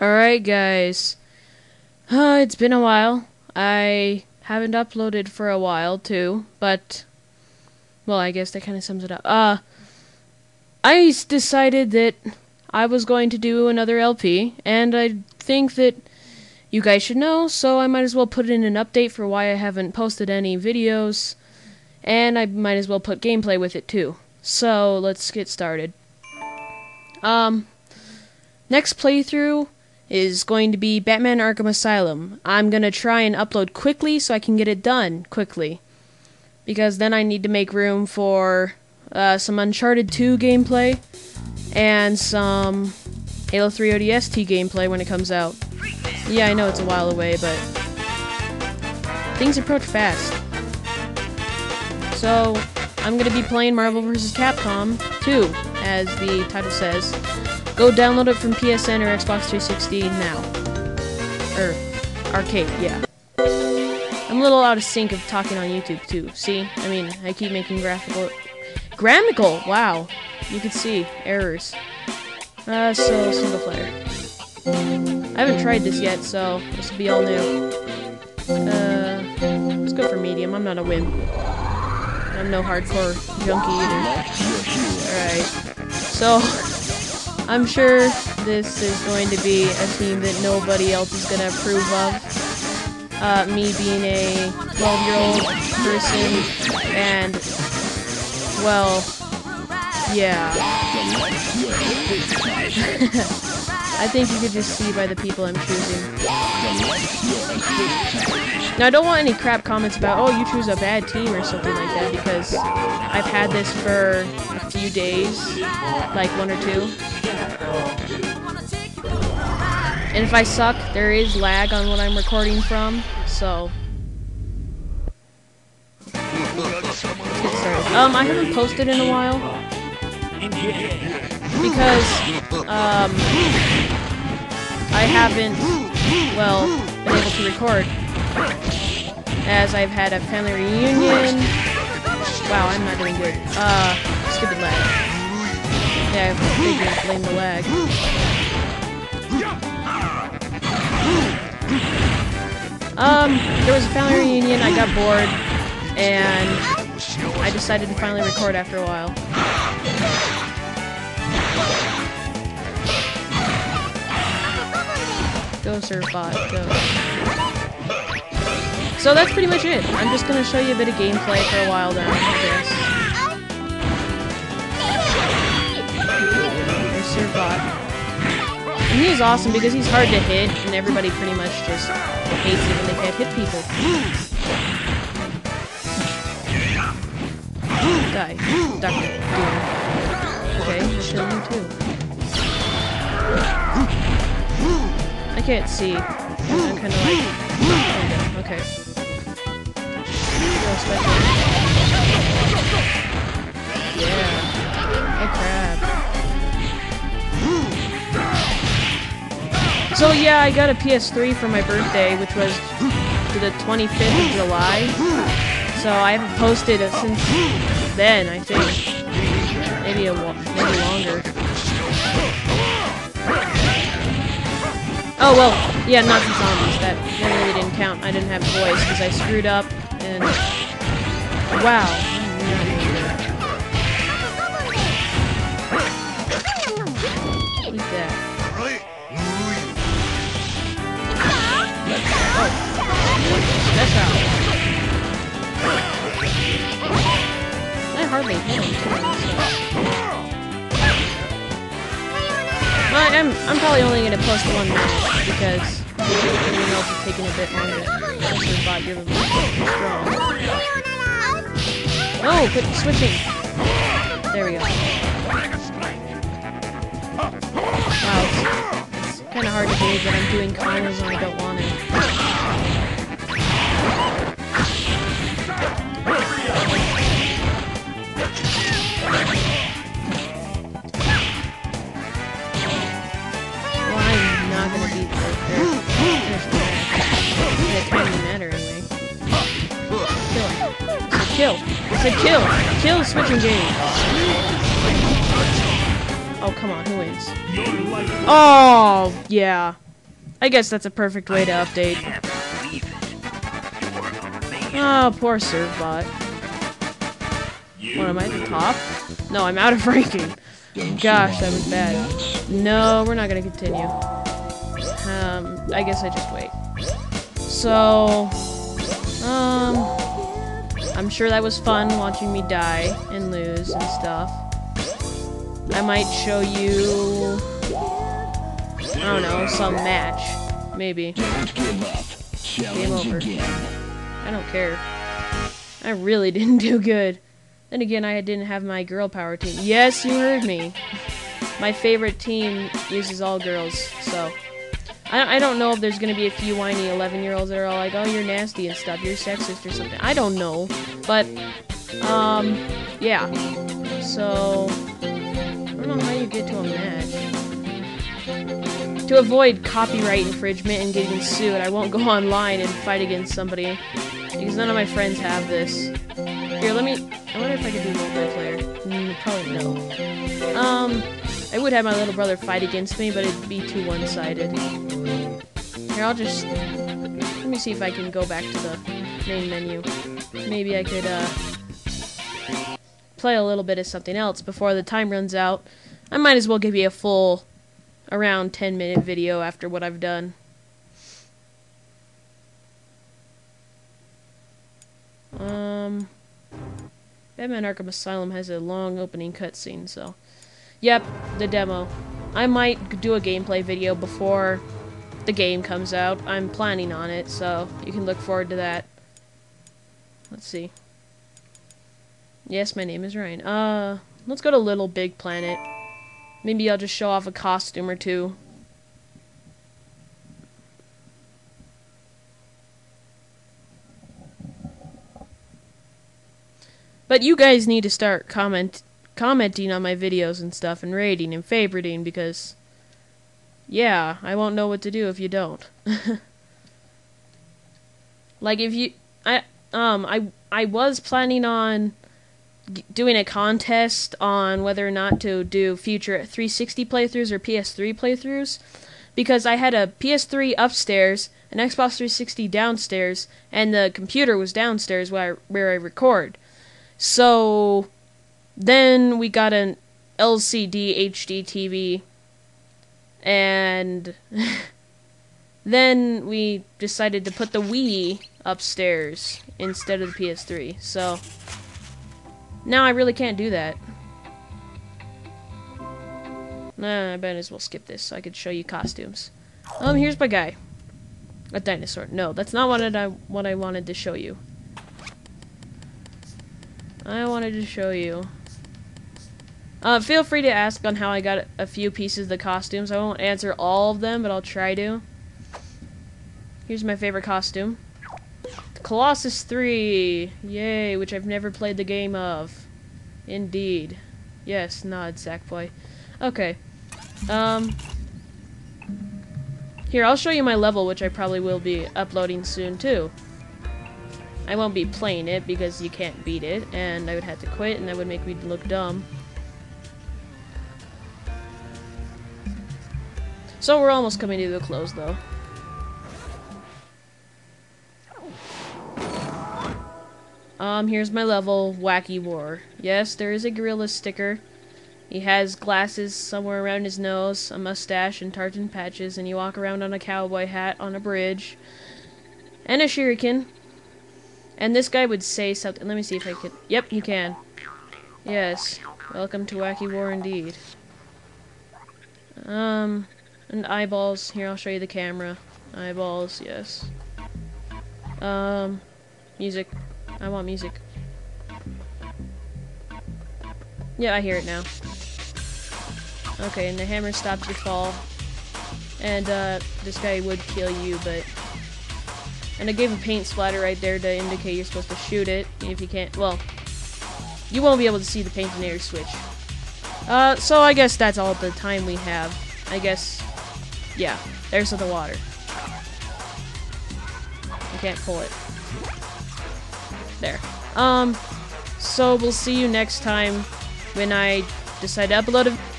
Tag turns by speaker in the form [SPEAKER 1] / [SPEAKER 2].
[SPEAKER 1] Alright, guys. Uh, it's been a while. I haven't uploaded for a while, too, but. Well, I guess that kind of sums it up. Uh, I decided that I was going to do another LP, and I think that you guys should know, so I might as well put in an update for why I haven't posted any videos, and I might as well put gameplay with it, too. So, let's get started. Um, next playthrough is going to be Batman Arkham Asylum. I'm going to try and upload quickly so I can get it done quickly. Because then I need to make room for uh, some Uncharted 2 gameplay and some Halo 3 ODST gameplay when it comes out. Yeah, I know it's a while away, but things approach fast. So, I'm going to be playing Marvel vs. Capcom 2, as the title says. Go download it from PSN or Xbox 360 now. Or arcade, yeah. I'm a little out of sync of talking on YouTube too. See? I mean, I keep making graphical grammatical. Wow. You can see errors. Uh so single player. I haven't tried this yet, so this will be all new. Uh let's go for medium. I'm not a wimp. I'm no hardcore junkie either. Alright. So I'm sure this is going to be a team that nobody else is going to approve of. Uh, me being a 12 year old person, and, well, yeah. I think you could just see by the people I'm choosing. Now, I don't want any crap comments about, oh, you choose a bad team or something like that, because I've had this for a few days, like one or two. And if I suck, there is lag on what I'm recording from, so. Um, I haven't posted in a while. Because, um, I haven't, well, been able to record. As I've had a family reunion. Wow, I'm not doing good. Uh, stupid lag. Yeah, I figured blame the lag. Um, there was a family reunion, I got bored, and I decided to finally record after a while. Go, Servbot, go. So that's pretty much it. I'm just gonna show you a bit of gameplay for a while then, I guess. There's Servbot. And he's awesome because he's hard to hit, and everybody pretty much just hates it when they can't hit people. Die. Doom. Okay, we'll kill him too. I can't see. I'm kind of like... Okay. Spectre. Yeah. Oh crap. So yeah, I got a PS3 for my birthday, which was the 25th of July. So I haven't posted it since then, I think. Maybe a maybe longer. Oh well, yeah, not the zombies. That, really didn't count. I didn't have voice because I screwed up and wow. That. Oh. That's out. I hardly hit him So. Well, I'm probably only gonna post one match because everyone else is taking a bit longer. Especially bot, you're strong. Oh, no, quit switching. There we go. Wow, it's, it's kind of hard to believe that I'm doing combos when I don't want to. Said kill. Kill switching game. Oh come on, who wins? Oh yeah. I guess that's a perfect way to update. Oh, poor Servbot. What, am I at the top? No, I'm out of ranking. Gosh, that was bad. No, we're not gonna continue. Um, I guess I just wait. So, I'm sure that was fun watching me die and lose and stuff. I might show you I don't know, some match. Maybe. Game over. I don't care. I really didn't do good. Then again, I didn't have my girl power team. Yes, you heard me. My favorite team uses all girls, so... I, I don't know if there's gonna be a few whiny 11-year-olds that are all like, oh, you're nasty and stuff, you're sexist or something. I don't know, but, um, yeah. So, I don't know how you get to a match. To avoid copyright infringement and getting sued, I won't go online and fight against somebody. Because none of my friends have this. Here, let me... I wonder if I could do multiplayer. Mm, probably no. Um, I would have my little brother fight against me, but it'd be too one-sided. Here, I'll just... Let me see if I can go back to the main menu. Maybe I could, uh... Play a little bit of something else before the time runs out. I might as well give you a full around 10 minute video after what I've done. Um, Batman Arkham Asylum has a long opening cutscene, so. Yep, the demo. I might do a gameplay video before the game comes out. I'm planning on it, so you can look forward to that. Let's see. Yes, my name is Ryan. Uh, let's go to Little Big Planet. Maybe I'll just show off a costume or two. But you guys need to start comment commenting on my videos and stuff and rating and favoriting because yeah, I won't know what to do if you don't. like if you I um I I was planning on doing a contest on whether or not to do future 360 playthroughs or PS3 playthroughs because I had a PS3 upstairs, an Xbox 360 downstairs, and the computer was downstairs where I, where I record. So then we got an LCD HD TV and then we decided to put the Wii upstairs instead of the PS3. So now I really can't do that. Nah, I might as well skip this so I could show you costumes. Um, here's my guy. A dinosaur. No, that's not what I what I wanted to show you. I wanted to show you. Uh, feel free to ask on how I got a few pieces of the costumes. I won't answer all of them, but I'll try to. Here's my favorite costume. The Colossus 3! Yay, which I've never played the game of. Indeed. Yes, nod, Sackboy. Okay. Um... Here, I'll show you my level, which I probably will be uploading soon, too. I won't be playing it, because you can't beat it, and I would have to quit, and that would make me look dumb. So we're almost coming to the close, though. Um, here's my level, Wacky War. Yes, there is a gorilla sticker. He has glasses somewhere around his nose, a mustache, and tartan patches, and you walk around on a cowboy hat on a bridge. And a shuriken. And this guy would say something. Let me see if I can. Yep, he can. Yes. Welcome to Wacky War indeed. Um, and eyeballs. Here, I'll show you the camera. Eyeballs, yes. Um, music. I want music. Yeah, I hear it now. Okay, and the hammer stops your fall. And, uh, this guy would kill you, but... And I gave a paint splatter right there to indicate you're supposed to shoot it. If you can't, well... You won't be able to see the paint and air switch. Uh, so I guess that's all the time we have. I guess... Yeah, there's the water. You can't pull it. There. Um, so we'll see you next time when I decide to upload a